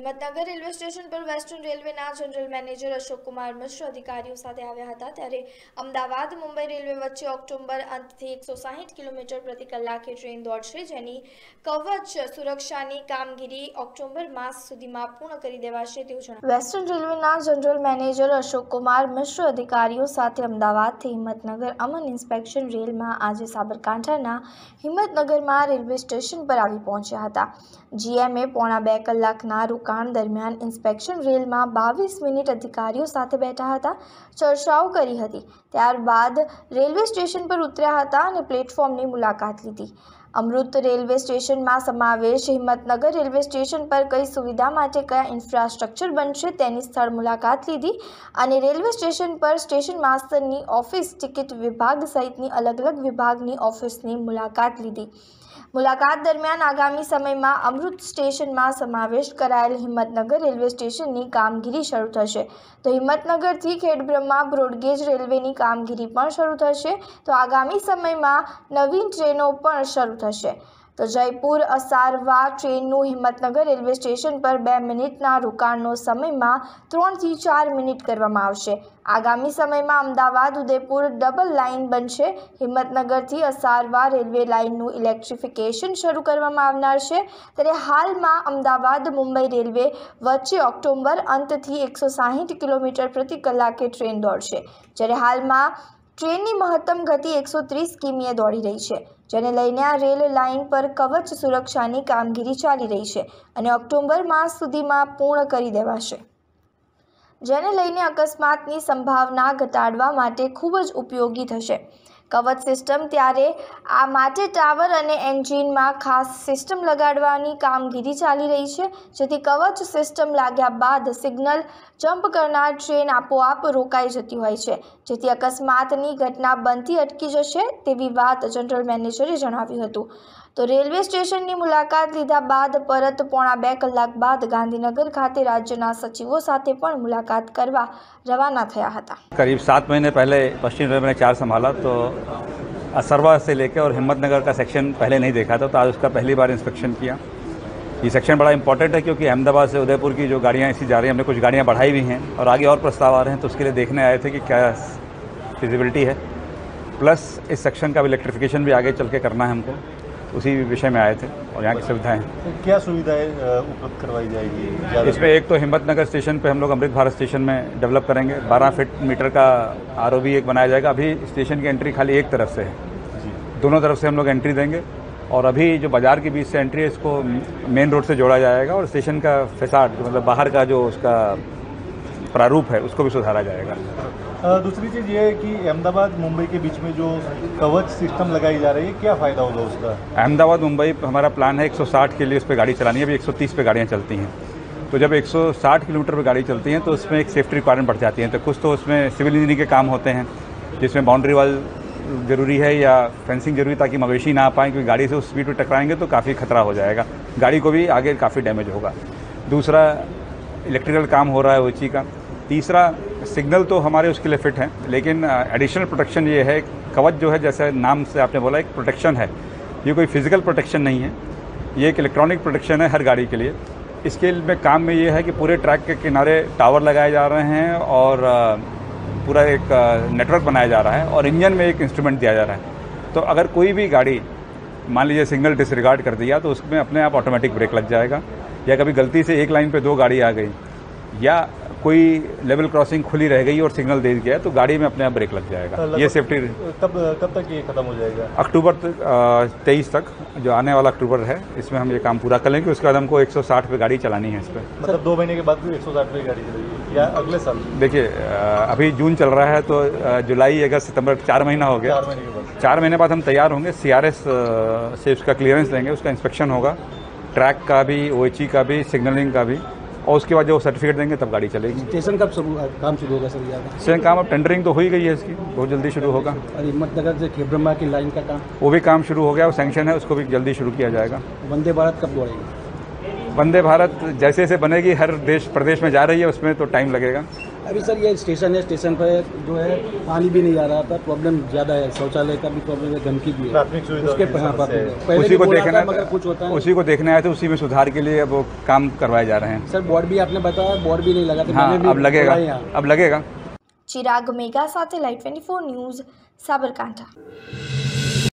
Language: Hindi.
હિંમતનગર રેલવે સ્ટેશન પર વેસ્ટર્ન રેલવેના જનરલ મેનેજર અશોક કુમાર મિશ્ર અધિકારીઓ સાથે આવ્યા હતા ત્યારે અમદાવાદ, મુંબઈ રેલવે વચ્ચે ઓક્ટોબર અંતથી એકસો કિલોમીટર પ્રતિ કલાકે ટ્રેન દોડશે, જેની કવચ સુરક્ષાની કામગીરી ઓક્ટોબર માસ સુધીમાં પૂર્ણ કરી દેવાશે તેવું જણાવ્યું. વેસ્ટર્ન રેલવેના જનરલ મેનેજર અશોક કુમાર મિશ્ર અધિકારીઓ સાથે અમદાવાદથી હિંમતનગર અમન ઇન્સ્પેક્શન રેલમાં આજે સાબરકાંઠાના હિંમતનગરમાં રેલવે સ્ટેશન પર આવી પહોંચ્યા હતા. જીએમએ પોણા બે કલાકના રોકાણ દરમિયાન ઇન્સ્પેક્શન રેલમાં બાવીસ મિનિટ અધિકારીઓ સાથે બેઠા હતા ચર્ચાઓ કરી હતી ત્યારબાદ રેલવે સ્ટેશન પર ઉતર્યા હતા અને પ્લેટફોર્મની મુલાકાત લીધી અમૃત રેલવે સ્ટેશનમાં સમાવેશ હિંમતનગર રેલવે સ્ટેશન પર કઈ સુવિધા માટે કયા ઇન્ફ્રાસ્ટ્રક્ચર બનશે તેની સ્થળ મુલાકાત લીધી અને રેલવે સ્ટેશન પર સ્ટેશન માસ્ટરની ઓફિસ, ટિકિટ વિભાગ સહિતની અલગ અલગ વિભાગની ઓફિસની મુલાકાત લીધી. મુલાકાત દરમિયાન આગામી સમયમાં અમૃત સ્ટેશનમાં સમાવેશ કરાયેલ હિંમતનગર રેલવે સ્ટેશનની કામગીરી શરૂ થશે. તો હિંમતનગરથી ખેડબ્રહ્મા બ્રોડગેજ રેલવેની કામગીરી પણ શરૂ થશે. તો આગામી સમયમાં નવીન ટ્રેનો પણ શરૂ થશે તો જયપુર અસારવા ટ્રેનનું હિંમતનગર રેલવે સ્ટેશન પર બે મિનિટના રોકાણનો સમયમાં ત્રણથી ચાર મિનિટ કરવામાં આવશે આગામી સમયમાં અમદાવાદ ઉદયપુર ડબલ લાઇન બનશે હિંમતનગરથી અસારવા રેલવે લાઇનનું ઇલેક્ટ્રિફિકેશન શરૂ કરવામાં આવનાર છે ત્યારે હાલમાં અમદાવાદ મુંબઈ રેલવે વચ્ચે ઓક્ટોબર અંતથી એકસો સાહીઠ કિલોમીટર પ્રતિ કલાકે ટ્રેન દોડશે જ્યારે હાલમાં ટ્રેનની મહત્તમ ગતિ એકસો ત્રીસ કિમીએ દોડી રહી છે જેને લઈને આ રેલ લાઇન પર કવચ સુરક્ષાની કામગીરી ચાલી રહી છે અને ઓક્ટોબર માસ સુધીમાં પૂર્ણ કરી દેવાશે. જેને લઈને અકસ્માતની સંભાવના ઘટાડવા માટે ખૂબ જ ઉપયોગી થશે. કવચ સિસ્ટમ ત્યારે આ માટે ટાવર અને એન્જિનમાં ખાસ સિસ્ટમ લગાડવાની કામગીરી ચાલી રહી છે. જેથી કવચ સિસ્ટમ લાગ્યા બાદ સિગ્નલ જમ્પ કરનાર ટ્રેન આપોઆપ રોકાઈ જતી હોય છે. જેથી અકસ્માતની ઘટના બનતી અટકી જશે તેવી વાત જનરલ મેનેજરે જણાવ્યું હતું. તો રેલવે સ્ટેશનની મુલાકાત લીધા બાદ પરત પોણા બે કલાક બાદ ગાંધીનગર ખાતે રાજ્યના સચિવો સાથે પણ મુલાકાત કરવા રવાના થયા હતા करीब सात महीने पहले पश्चिम रेलवे ने चार संभाला तो असरवा से लेकर और हिम्मतनगर का सेक्शन पहले नहीं देखा था तो आज उसका पहली बार इंस्पेक्शन किया ये सेक्शन बड़ा इंपॉर्टेंट है क्योंकि अहमदाबाद से उदयपुर की जो गाड़ियाँ ऐसी जा रही हैं हमने कुछ गाड़ियाँ बढ़ाई हुई हैं और आगे और प्रस्ताव आ रहे हैं तो उसके लिए देखने आए थे कि क्या फिजिबिलिटी है प्लस इस सेक्शन का इलेक्ट्रिफिकेशन भी आगे चल के करना है हमको उसी विषय में आए थे और यहाँ की सुविधाएँ तो क्या सुविधाएँ उपलब्ध करवाई जाएगी इसमें एक तो हिम्मतनगर स्टेशन पे हम लोग अमृत भारत स्टेशन में डेवलप करेंगे। 12 फीट मीटर का आरओबी एक बनाया जाएगा। अभी स्टेशन की एंट्री खाली एक तरफ़ से है। दोनों तरफ़ से हम लोग एंट्री देंगे और अभी जो बाज़ार के बीच से एंट्री है इसको मेन रोड से जोड़ा जाएगा और स्टेशन का फैसाड मतलब बाहर का जो उसका प्रारूप है उसको भी सुधारा जाएगा। दूसरी चीज़ ये है कि अहमदाबाद मुंबई के बीच में जो कवच सिस्टम लगाई जा रही है क्या फ़ायदा होगा उसका? अहमदाबाद मुंबई हमारा प्लान है 160 के लिए उस पर गाड़ी चलानी है अभी 130 पे गाड़ियाँ चलती हैं। तो जब 160 किलोमीटर पर गाड़ी चलती हैं तो उसमें एक सेफ्टी रिक्वायरमेंट बढ़ जाती है। तो कुछ तो उसमें सिविल इंजीनियरिंग के काम होते हैं जिसमें बाउंड्री वाल ज़रूरी है या फेंसिंग ज़रूरी ताकि मवेशी ना आ पाए क्योंकि गाड़ी से उस स्पीड पर टकराएँगे तो काफ़ी खतरा हो जाएगा। गाड़ी को भी आगे काफ़ी डैमेज होगा। दूसरा इलेक्ट्रिकल काम हो रहा है ओची का। तीसरा सिग्नल तो हमारे उसके लिए फिट हैं, लेकिन एडिशनल प्रोटेक्शन ये है, कवच जो है, जैसे नाम से आपने बोला, एक प्रोटेक्शन है। ये कोई फ़िज़िकल प्रोटेक्शन नहीं है। ये एक इलेक्ट्रॉनिक प्रोटेक्शन है हर गाड़ी के लिए। इसके में काम में ये है कि पूरे ट्रैक के किनारे टावर लगाए जा रहे हैं और पूरा एक नेटवर्क बनाया जा रहा है और इंजन में एक इंस्ट्रूमेंट दिया जा रहा है। तो अगर कोई भी गाड़ी, मान लीजिए सिग्नल डिसरिगार्ड कर दिया तो उसमें अपने आप ऑटोमेटिक ब्रेक लग जाएगा, या कभी गलती से एक लाइन पे दो गाड़ी आ गई, या कोई लेवल क्रॉसिंग खुली रह गई और सिग्नल दे दिया तो गाड़ी में अपने आप ब्रेक लग जाएगा। लगभग- ये सेफ्टी कब कब तक ये खत्म हो जाएगा? अक्टूबर तक तेईस तक जो आने वाला अक्टूबर है इसमें हम ये काम पूरा कर लेंगे। उसके बाद हमको 160 पे गाड़ी चलानी है इस पर मतलब दो महीने के बाद भी एक सौ साठ गाड़ी चलेगी या अगले साल? देखिए अभी जून चल रहा है तो जुलाई अगस्त सितंबर चार महीना हो गया। चार महीने बाद। हम तैयार होंगे। सीआरएस से उसका क्लियरेंस लेंगे उसका इंस्पेक्शन होगा। ट्रैक का भी ओ का भी सिग्नलिंग का भी। और उसके बाद जब सर्टिफिकेट देंगे तब गाड़ी चलेगी। स्टेशन कब शुरू काम शुरू होगा सर यहाँ स्टेशन काम अब टेंडरिंग तो हो ही गई है इसकी बहुत जल्दी शुरू होगा। और हिम्मतनगर से खेब्रह्मा की लाइन का काम? वो भी काम शुरू हो गया और सेंक्शन है उसको भी जल्दी शुरू किया जाएगा। वंदे भारत कब दौड़ेगी वंदे भारत जैसे जैसे बनेगी हर देश प्रदेश में जा रही है उसमें तो टाइम लगेगा। अभी सर ये स्टेशन है स्टेशन पर जो है पानी भी नहीं आ रहा था प्रॉब्लम ज़्यादा है शौचालय का भी प्रॉब्लम है गंदगी भी है। उसी को देखना मगर कुछ होता है उसी को तो उसी में सुधार के लिए अब काम करवाए जा रहे हैं। सर बोर्ड भी आपने बताया बोर्ड भी नहीं लगा तो हाँ, था अब लगेगा। अब लगेगा। चिराग मेगा साथ लाइव ट्वेंटी न्यूज़ साबरकांठा।